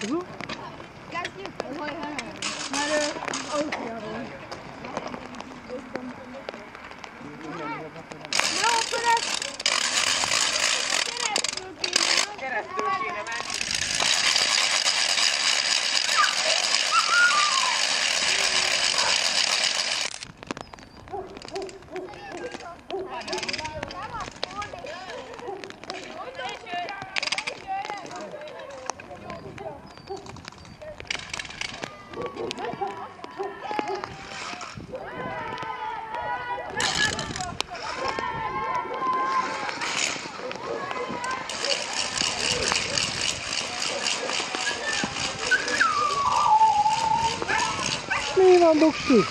그거? 가시 뭐야? 나를 어우 귀여워. Meydan dokusu.